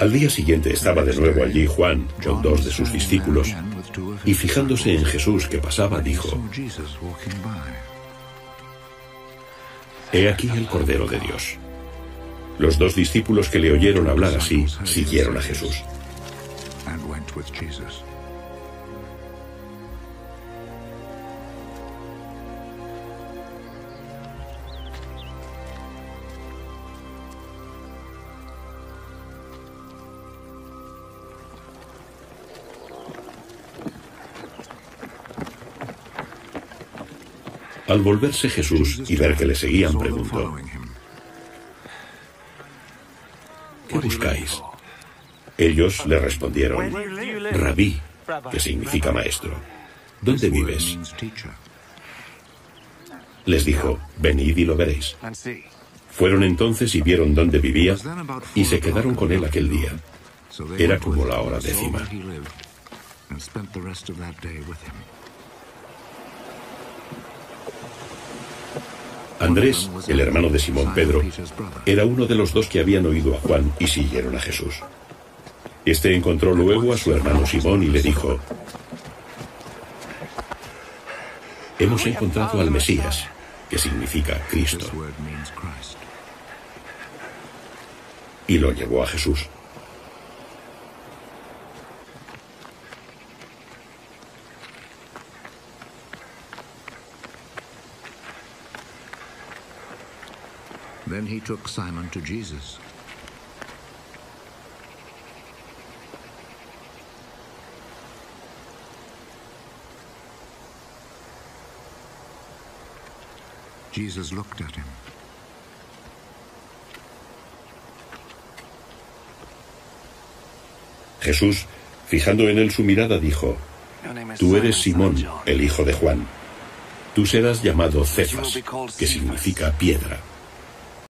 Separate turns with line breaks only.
Al día siguiente estaba de nuevo allí Juan con dos de sus discípulos y fijándose en Jesús que pasaba dijo, He aquí el Cordero de Dios. Los dos discípulos que le oyeron hablar así siguieron a Jesús. Al volverse Jesús y ver que le seguían, preguntó, ¿qué buscáis? Ellos le respondieron, Rabí, que significa maestro, ¿dónde vives? Les dijo, venid y lo veréis. Fueron entonces y vieron dónde vivía y se quedaron con él aquel día. Era como la hora décima. Andrés, el hermano de Simón Pedro, era uno de los dos que habían oído a Juan y siguieron a Jesús. Este encontró luego a su hermano Simón y le dijo, Hemos encontrado al Mesías, que significa Cristo. Y lo llevó a Jesús.
Then he took Simon to Jesus. Jesus looked at him.
Jesús, fijando en él su mirada, dijo, Tú eres Simón, el hijo de Juan. Tú serás llamado Cefas, que significa piedra.